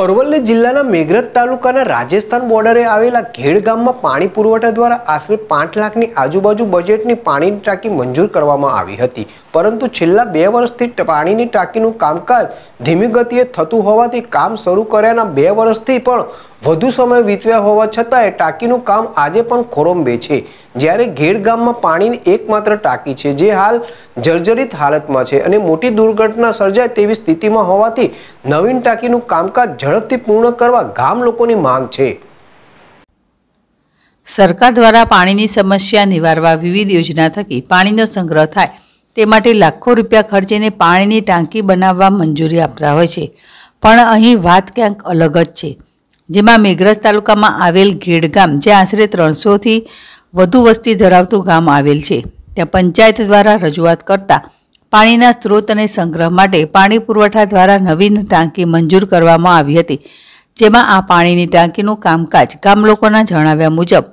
અરવલ્લી જિલ્લાના મેઘરજ તાલુકાના રાજસ્થાન બોર્ડરે આવેલા ઘેડ ગામમાં પાણી પુરવઠા દ્વારા આશરે પાંચ લાખની આજુબાજુ બજેટની પાણીની ટાંકી મંજૂર કરવામાં આવી હતી. પરંતુ છેલ્લા બે વર્ષથી પાણીની ટાંકીનું કામકાજ ધીમી ગતિએ થતું હોવાથી કામ શરૂ કર્યાના બે વર્ષથી પણ વધુ સમય વીતવ્યા હોવા છતાંય ટાંકીનું કામ આજે પણ ખોરંબે છે. જ્યારે ઘેડ ગામમાં પાણીની એકમાત્ર ટાંકી છે, જે હાલ જર્જરિત હાલતમાં છે અને મોટી દુર્ઘટના સર્જાય તેવી સ્થિતિમાં હોવાથી નવીન ટાંકીનું કામકાજ ઝડપથી પૂર્ણ કરવા ગામ લોકોની માંગ છે. સરકાર દ્વારા પાણીની સમસ્યા નિવારવા વિવિધ યોજના થકી પાણીનો સંગ્રહ થાય તે માટે લાખો રૂપિયા ખર્ચીને પાણીની ટાંકી બનાવવા મંજૂરી આપતા હોય છે. પણ અહીં વાત ક્યાંક અલગ જ છે. જેમાં મેઘરજ તાલુકામાં આવેલ ઘેડ ગામ, જે આશરે ત્રણસોથી વધુ વસ્તી ધરાવતું ગામ આવેલ છે. ત્યાં પંચાયત દ્વારા રજૂઆત કરતા પાણીના સ્ત્રોત અને સંગ્રહ માટે પાણી પુરવઠા દ્વારા નવીન ટાંકી મંજૂર કરવામાં આવી હતી, જેમાં આ પાણીની ટાંકીનું કામકાજ ગામ લોકોના જણાવ્યા મુજબ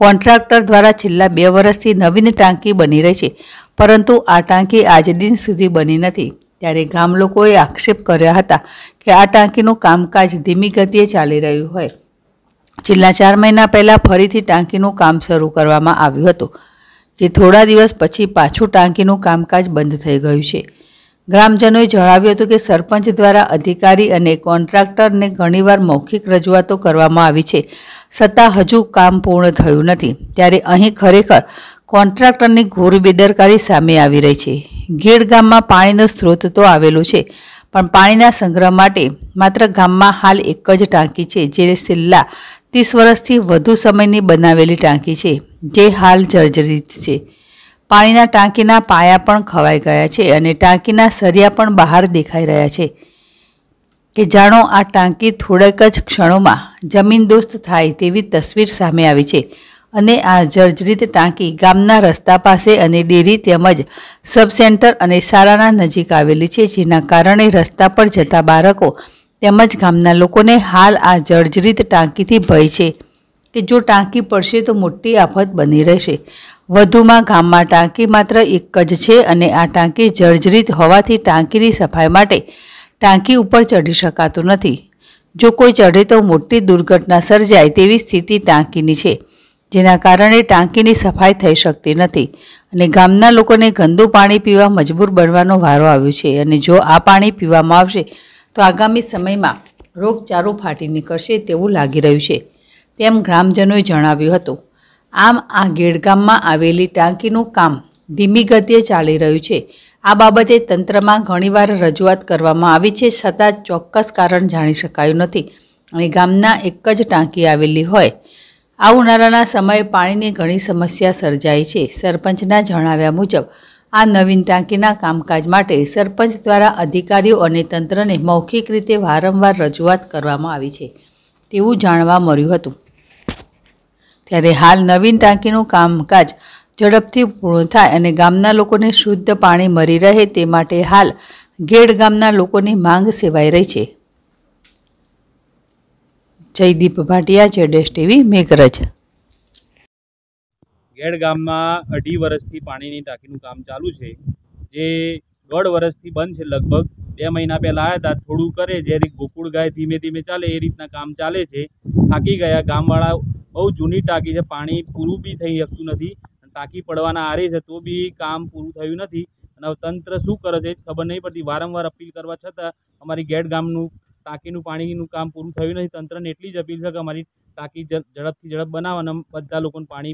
કોન્ટ્રાક્ટર દ્વારા છેલ્લા બે વર્ષથી નવીન ટાંકી બની રહી છે, પરંતુ આ ટાંકી આજ દિન સુધી બની નથી. ત્યારે ગામ લોકોએ આક્ષેપ કર્યા હતા કે આ ટાંકીનું કામકાજ ધીમી ગતિએ ચાલી રહ્યું હોય. છેલ્લા ચાર મહિના પહેલાં ફરીથી ટાંકીનું કામ શરૂ કરવામાં આવ્યું હતું, જે થોડા દિવસ પછી પાછું ટાંકીનું કામકાજ બંધ થઈ ગયું છે. ગ્રામજનોએ જણાવ્યું હતું કે સરપંચ દ્વારા અધિકારી અને કોન્ટ્રાક્ટરને ઘણીવાર મૌખિક રજૂઆતો કરવામાં આવી છે. છતાં હજુ કામ પૂર્ણ થયું નથી, ત્યારે અહીં ખરેખર કોન્ટ્રાક્ટરની ઘોર બેદરકારી સામે આવી રહી છે. ગીડ ગામમાં પાણીનો સ્ત્રોત તો આવેલો છે, પણ પાણીના સંગ્રહ માટે માત્ર ગામમાં હાલ એક જ ટાંકી છે, જે છેલ્લા ત્રીસ વર્ષથી વધુ સમયની બનાવેલી ટાંકી છે, જે હાલ જર્જરિત છે. પાણીના ટાંકીના પાયા પણ ખવાઈ ગયા છે અને ટાંકીના સરિયા પણ બહાર દેખાઈ રહ્યા છે. કે જાણો, આ ટાંકી થોડાક જ ક્ષણોમાં જમીનદોસ્ત થાય તેવી તસવીર સામે આવી છે. અને આ જર્જરિત ટાંકી ગામના રસ્તા પાસે અને ડેરી તેમજ સબસેન્ટર અને શાળાના નજીક આવેલી છે, જેના કારણે રસ્તા પર જતા બાળકો તેમજ ગામના લોકોને હાલ આ જર્જરિત ટાંકીથી ભય છે કે જો ટાંકી પડશે તો મોટી આફત બની રહેશે. વધુમાં ગામમાં ટાંકી માત્ર એક જ છે અને આ ટાંકી જર્જરિત હોવાથી ટાંકીની સફાઈ માટે ટાંકી ઉપર ચઢી શકાતું નથી. જો કોઈ ચઢે તો મોટી દુર્ઘટના સર્જાય તેવી સ્થિતિ ટાંકીની છે. જેના કારણે ટાંકીની સફાઈ થઈ શકતી નથી અને ગામના લોકોને ગંદુ પાણી પીવા મજબૂર બનવાનો વારો આવ્યો છે અને જો આ પાણી પીવામાં આવશે, તો આગામી સમયમાં રોગચાળો ફાટી નીકળશે તેવું લાગી રહ્યું છે. તેમ ગ્રામજનોએ જણાવ્યું હતું. આમ આ ગેડગામમાં આવેલી ટાંકીનું કામ ધીમી ગતિએ ચાલી રહ્યું છે. આ બાબતે તંત્રમાં ઘણીવાર રજૂઆત કરવામાં આવી છે છતાં ચોક્કસ કારણ જાણી શકાયું નથી. અને ગામના એક જ ટાંકી આવેલી હોય આ ઉનાળાના સમયે પાણીની ઘણી સમસ્યા સર્જાય છે. સરપંચના જણાવ્યા મુજબ, આ નવીન ટાંકીના કામકાજ માટે સરપંચ દ્વારા અધિકારીઓ અને તંત્રને મૌખિક રીતે વારંવાર રજૂઆત કરવામાં આવી છે તેવું જાણવા મળ્યું હતું. ત્યારે હાલ નવીન ટાંકીનું કામકાજ ઝડપથી પૂર્ણ થાય અને ગામના લોકોને શુદ્ધ પાણી મળી રહે તે માટે હાલ ગેડ ગામના લોકોની માંગ સેવાઈ રહી છે. જયદીપ ભાટિયા, જેડેશ ટીવી, મેઘરજ. ગેડ ગામમાં અઢી વર્ષથી પાણીની ટાંકીનું કામ ચાલુ છે. જે દોઢ વર્ષથી બંધ છે, લગભગ બે મહિના પહેલાં આવ્યા હતા થોડું કરે જે રીત ગોકુળ ગાય ધીમે ધીમે ચાલે, એ રીતના કામ ચાલે છે. થાકી ગયા. ગામવાળા બહુ જૂની ટાંકી છે. પાણી પૂરું બી થઈ શકતું નથી. ટાંકી પડવાના આરે છે, તો બી કામ પૂરું થયું નથી. અને તંત્ર શું કરે છે ખબર નહીં પડતી. વારંવાર અપીલ કરવા છતાં અમારી ગેડ ગામનું ટાંકીનું પાણીનું કામ પૂરું થયું નથી તંત્રને એટલી જ અપીલ છે કે અમારી ટાંકી ઝડપથી ઝડપ બનાવો અને બધા લોકોને પાણી